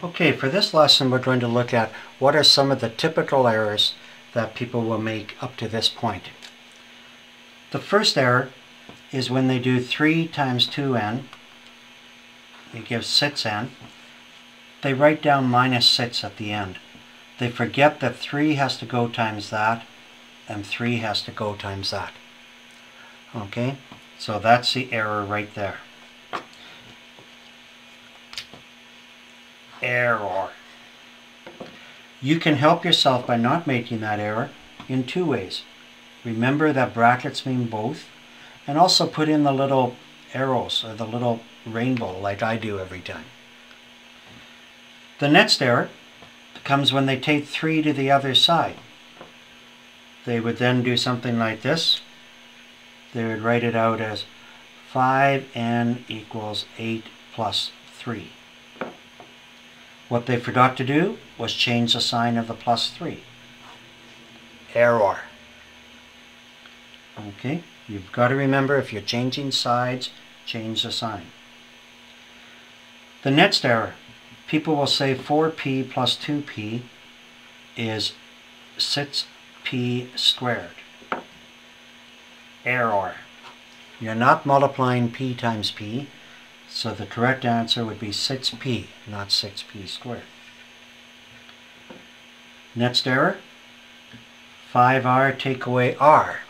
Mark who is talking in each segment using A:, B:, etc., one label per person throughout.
A: Okay, for this lesson we're going to look at what are some of the typical errors that people will make up to this point. The first error is when they do 3 times 2n, it gives 6n, they write down minus 6 at the end. They forget that 3 has to go times that, and 3 has to go times that. Okay, so that's the error right there. Error. You can help yourself by not making that error in two ways. Remember that brackets mean both, and also put in the little arrows or the little rainbow like I do every time. The next error comes when they take 3 to the other side. They would then do something like this. They would write it out as 5n equals 8 plus 3. What they forgot to do was change the sign of the plus 3. Error. Okay, you've got to remember if you're changing sides, change the sign. The next error, people will say 4p plus 2p is 6p squared. Error. You're not multiplying p times p, so the correct answer would be 6p, not 6p squared. Next error, 5r take away r.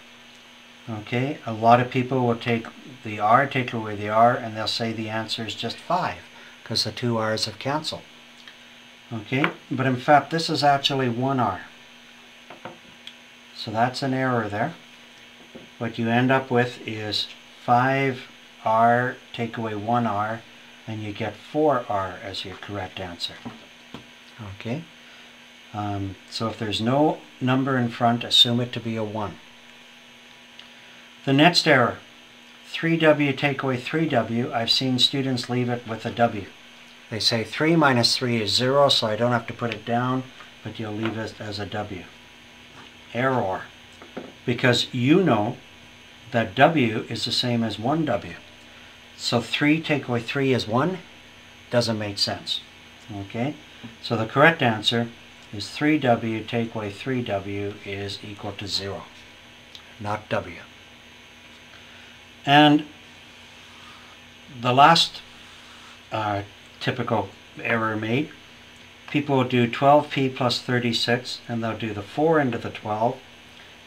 A: Okay, a lot of people will take the r, take away the r, and they'll say the answer is just 5 because the two r's have canceled. Okay, but in fact this is actually one r. So that's an error there. What you end up with is 5r take away 1r and you get 4r as your correct answer. Okay, um, so if there's no number in front, assume it to be a 1. The next error, 3w take away 3w, I've seen students leave it with a w. They say 3 minus 3 is 0, so I don't have to put it down, but you'll leave it as a w. Error. Because you know that w is the same as 1w. So 3 take away 3 is 1? Doesn't make sense. Okay? So the correct answer is 3w take away 3w is equal to 0, not w. And the last uh, typical error made, people will do 12p plus 36 and they'll do the 4 into the 12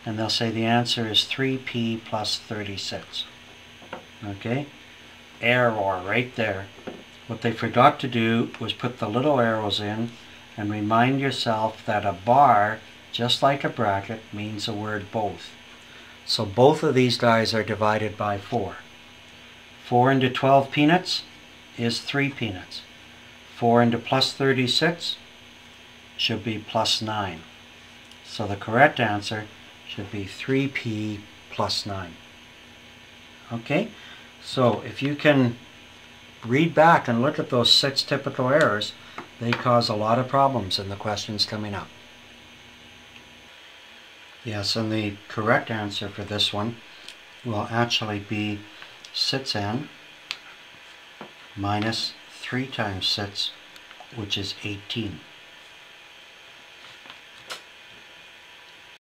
A: and they'll say the answer is 3p plus 36. Okay? Error right there. What they forgot to do was put the little arrows in and remind yourself that a bar, just like a bracket, means the word both. So both of these guys are divided by 4. 4 into 12 peanuts is 3 peanuts. 4 into plus 36 should be plus 9. So the correct answer should be 3p plus 9. Okay, so if you can read back and look at those six typical errors, they cause a lot of problems in the questions coming up. Yes, and the correct answer for this one will actually be 6n minus 3 times 6, which is 18.